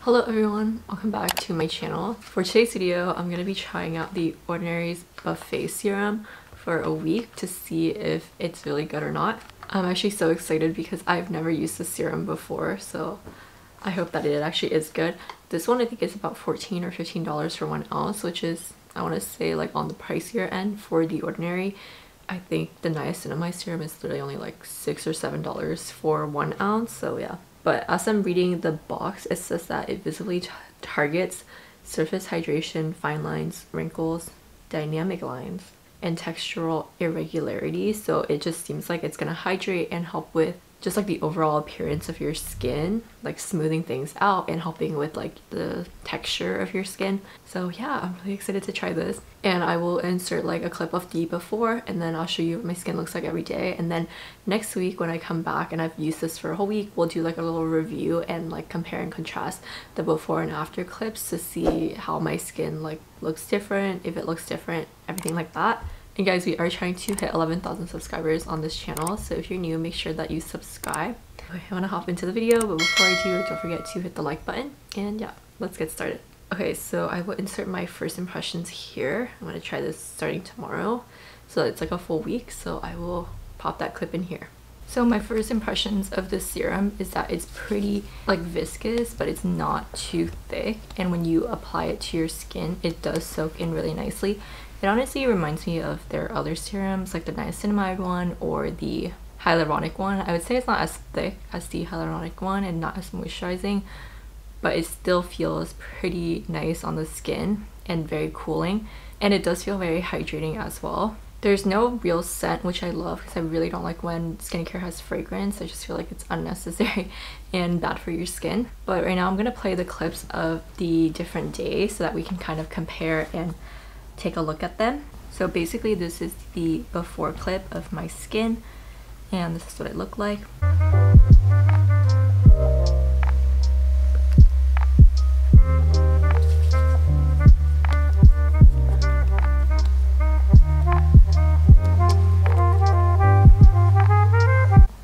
Hello everyone, welcome back to my channel. For today's video, I'm going to be trying out the Ordinary's Buffet Serum for a week to see if it's really good or not. I'm actually so excited because I've never used this serum before, so I hope that it actually is good. This one I think is about 14 or $15 for one ounce, which is, I want to say, like on the pricier end for the Ordinary. I think the niacinamide serum is literally only like 6 or $7 for one ounce, so yeah. But as I'm reading the box, it says that it visibly targets surface hydration, fine lines, wrinkles, dynamic lines, and textural irregularities. So it just seems like it's to hydrate and help with just like the overall appearance of your skin like smoothing things out and helping with like the texture of your skin. So yeah i'm really excited to try this. And i will insert like a clip of the before and then i'll show you what my skin looks like every day. And then next week when i come back and i've used this for a whole week we'll do like a little review and like compare and contrast the before and after clips to see how my skin like looks different if it looks different everything like that and guys, we are trying to hit 11,000 subscribers on this channel, so if you're new, make sure that you subscribe. Okay, I want to hop into the video, but before I do, don't forget to hit the like button. And yeah, let's get started. Okay, so I will insert my first impressions here. I'm going to try this starting tomorrow. So it's like a full week, so I will pop that clip in here. So my first impressions of this serum is that it's pretty like viscous, but it's not too thick. And when you apply it to your skin, it does soak in really nicely. It honestly reminds me of their other serums, like the niacinamide one or the hyaluronic one. I would say it's not as thick as the hyaluronic one and not as moisturizing, but it still feels pretty nice on the skin and very cooling. And it does feel very hydrating as well. There's no real scent, which I love because I really don't like when skincare has fragrance. I just feel like it's unnecessary and bad for your skin. But right now I'm going to play the clips of the different days so that we can kind of compare and take a look at them. So basically this is the before clip of my skin and this is what it looked like.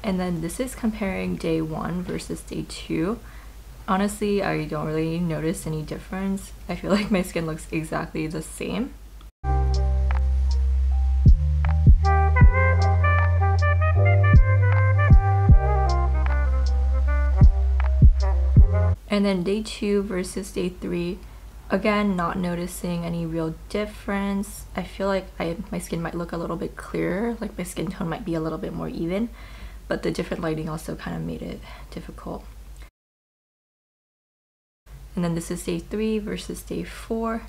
And then this is comparing day one versus day two. Honestly, I don't really notice any difference. I feel like my skin looks exactly the same. And then day two versus day three, again, not noticing any real difference. I feel like I, my skin might look a little bit clearer, like my skin tone might be a little bit more even, but the different lighting also kind of made it difficult. And then this is day three versus day four.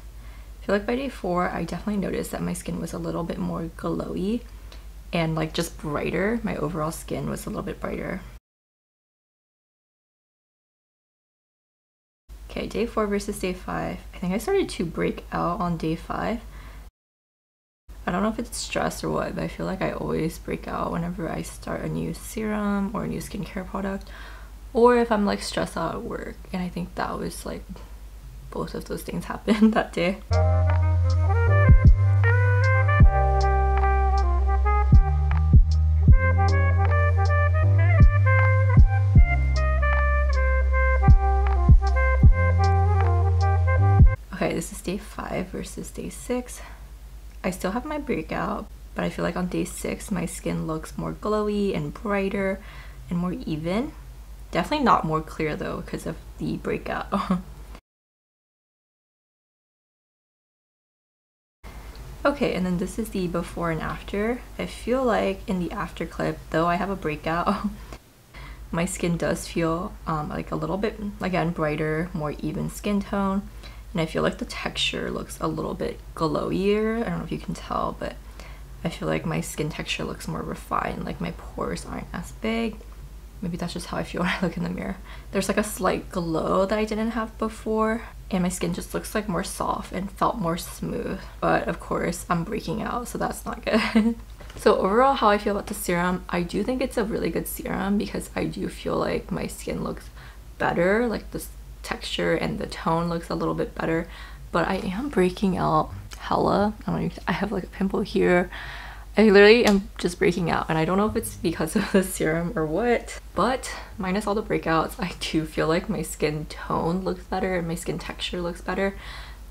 I feel like by day four, I definitely noticed that my skin was a little bit more glowy and like just brighter. My overall skin was a little bit brighter. Okay, day four versus day five. I think I started to break out on day five. I don't know if it's stress or what, but I feel like I always break out whenever I start a new serum or a new skincare product. Or if I'm like stressed out at work. And I think that was like both of those things happened that day. This is day five versus day six. I still have my breakout, but I feel like on day six, my skin looks more glowy and brighter and more even. Definitely not more clear though because of the breakout. okay, and then this is the before and after. I feel like in the after clip, though I have a breakout, my skin does feel um, like a little bit, again, brighter, more even skin tone and I feel like the texture looks a little bit glowier. I don't know if you can tell, but I feel like my skin texture looks more refined, like my pores aren't as big. Maybe that's just how I feel when I look in the mirror. There's like a slight glow that I didn't have before and my skin just looks like more soft and felt more smooth. But of course, I'm breaking out, so that's not good. so overall, how I feel about the serum, I do think it's a really good serum because I do feel like my skin looks better. Like the texture and the tone looks a little bit better but I am breaking out hella I, I have like a pimple here I literally am just breaking out and I don't know if it's because of the serum or what, but minus all the breakouts, I do feel like my skin tone looks better and my skin texture looks better.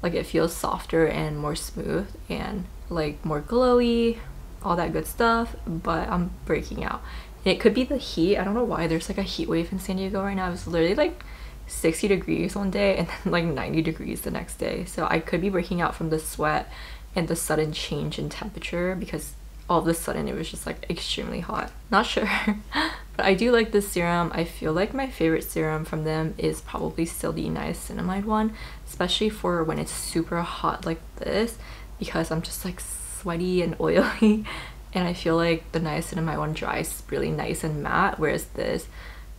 Like it feels softer and more smooth and like more glowy, all that good stuff, but I'm breaking out. It could be the heat. I don't know why there's like a heat wave in San Diego right now. It's literally like 60 degrees one day and then like 90 degrees the next day. So I could be breaking out from the sweat and the sudden change in temperature because all of a sudden it was just like extremely hot. Not sure. but I do like this serum. I feel like my favorite serum from them is probably still the niacinamide one, especially for when it's super hot like this because I'm just like sweaty and oily and I feel like the niacinamide one dries really nice and matte whereas this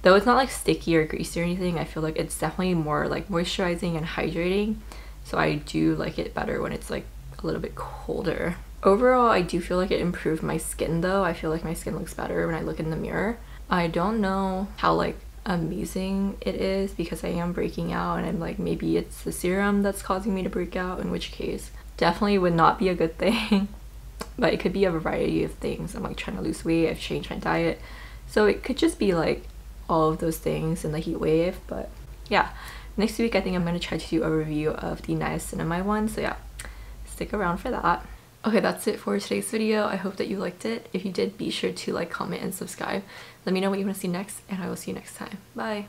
though it's not like sticky or greasy or anything I feel like it's definitely more like moisturizing and hydrating. So I do like it better when it's like a little bit colder. Overall, I do feel like it improved my skin though. I feel like my skin looks better when I look in the mirror. I don't know how like amazing it is because I am breaking out and I'm like maybe it's the serum that's causing me to break out in which case definitely would not be a good thing. But it could be a variety of things. I'm like trying to lose weight. I've changed my diet. So it could just be like all of those things in the heat wave but yeah next week I think I'm going to try to do a review of the niacinamide one so yeah stick around for that Okay, that's it for today's video. I hope that you liked it. If you did, be sure to like, comment, and subscribe. Let me know what you want to see next, and I will see you next time. Bye!